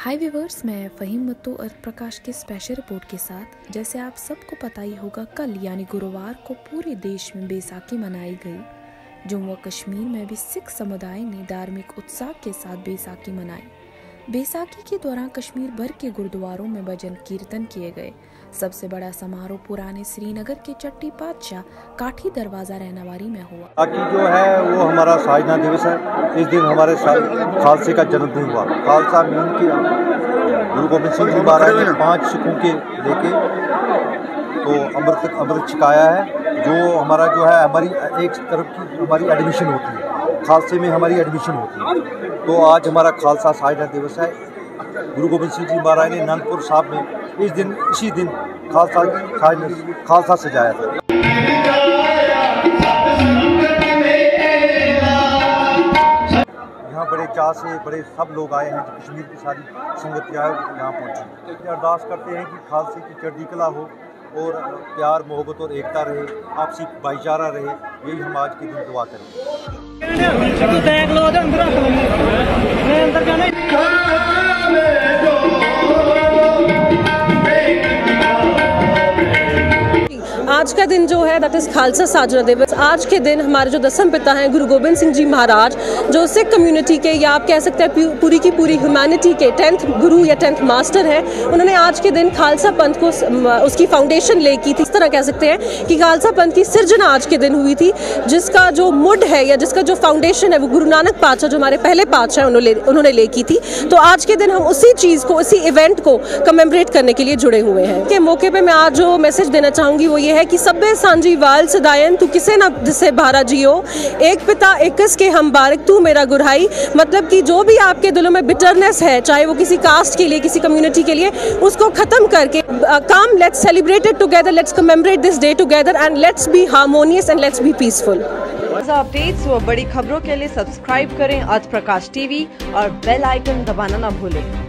हाय viewers, मैं फ़हीम मत्तू अर्थ प्रकाश के special report के साथ, जैसे आप सबको पता ही होगा, कल यानी गुरुवार को पूरे देश में बैसाखी मनाई गई जम्मू कश्मीर में भी सिख समुदाय ने धार्मिक उत्साह के साथ बैसाखी मनाई। बैसाखी के दौरान कश्मीर भर के गुरुद्वारों में भजन कीर्तन किए गए। सबसे बड़ा समारोह पुराने श्रीनगर के चट्टी पातशाह काठी दरवाज़ा रहनावारी में हुआ। बाकी जो है, वो हमारा साजना दिवस है। इस दिन हमारे खालसे का जन्मदिन हुआ। खालसा मीन की गुरु गोबिंद सिंह जी महाराज ने पाँच सिखों के लेके तो अमृत अमृत छिकाया है। जो हमारा जो है, हमारी एक तरफ़ की हमारी एडमिशन होती है। खालसे में हमारी एडमिशन होती है। तो आज हमारा खालसा साजना दिवस है। गुरु गोबिंद सिंह जी महाराज ने अनंतपुर साहब में इस दिन, इसी दिन खालसा खालसा सजाया था। यहाँ बड़े चाह से बड़े सब लोग आए हैं कश्मीर की सारी संगत यहाँ पहुँची। अरदास करते हैं कि खालसे की चढ़ी कला हो और प्यार, मोहब्बत और एकता रहे, आपसी भाईचारा रहे, यही हम आज के दिन दुआ करें का दिन जो है दैट इज़ खालसा साजना दिवस। आज के दिन हमारे जो दसम पिता हैं, गुरु गोबिंद सिंह जी महाराज, जो सिख कम्युनिटी के या आप कह सकते हैं पूरी की पूरी ह्यूमैनिटी के टेंथ गुरु या टेंथ मास्टर हैं, उन्होंने आज के दिन खालसा पंथ को उसकी फाउंडेशन ले की थी। इस तरह कह सकते हैं कि खालसा पंथ की सृजना आज के दिन हुई थी, जिसका जो मुड है या जिसका जो फाउंडेशन है, वो गुरु नानक पातशाह, जो हमारे पहले पातशाह उन्होंने उन्होंने ले की थी। तो आज के दिन हम उसी चीज़ को, उसी इवेंट को कमेमरेट करने के लिए जुड़े हुए हैं। के मौके पर मैं आज जो मैसेज देना चाहूँगी, वो ये है कि सब्बे सांझी वाल सदायन, तू किसे न जिसे भारा जियो? एक पिता, एकस के हम बारक, तू मेरा गुरहाई। मतलब कि जो भी आपके दिलों में बिटरनेस है, चाहे वो किसी कास्ट के लिए, किसी कम्युनिटी के लिए, उसको ख़त्म करके काम let's celebrate it together let's commemorate this day together and let's be harmonious and let's be peaceful updates व बड़ी खबरों के लिए सब्सक्राइब करें आज प्रकाश टीवी और बेल आइकन दबाना ना भूलें।